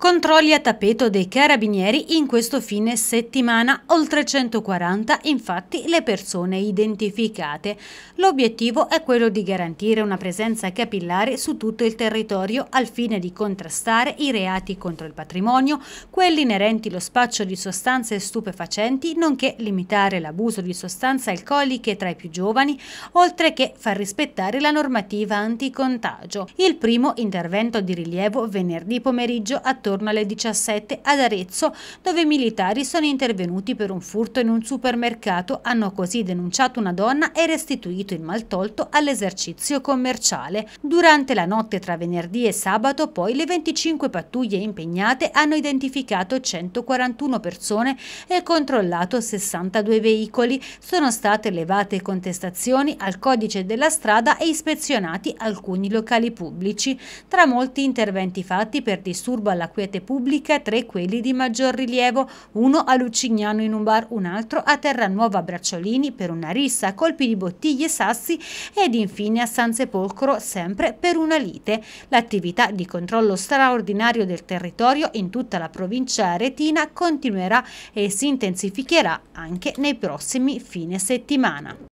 Controlli a tappeto dei carabinieri in questo fine settimana, oltre 140 infatti le persone identificate. L'obiettivo è quello di garantire una presenza capillare su tutto il territorio al fine di contrastare i reati contro il patrimonio, quelli inerenti allo spaccio di sostanze stupefacenti, nonché limitare l'abuso di sostanze alcoliche tra i più giovani, oltre che far rispettare la normativa anticontagio. Il primo intervento di rilievo venerdì pomeriggio attorno attorno alle 17 ad Arezzo, dove i militari sono intervenuti per un furto in un supermercato, hanno così denunciato una donna e restituito il maltolto all'esercizio commerciale. Durante la notte tra venerdì e sabato poi le 25 pattuglie impegnate hanno identificato 141 persone e controllato 62 veicoli. Sono state levate contestazioni al codice della strada e ispezionati alcuni locali pubblici. Tra molti interventi fatti per disturbo alla quiete pubblica, tre quelli di maggior rilievo, uno a Lucignano in un bar, un altro a Terranuova Bracciolini per una rissa, colpi di bottiglie e sassi ed infine a San Sepolcro sempre per una lite. L'attività di controllo straordinario del territorio in tutta la provincia aretina continuerà e si intensificherà anche nei prossimi fine settimana.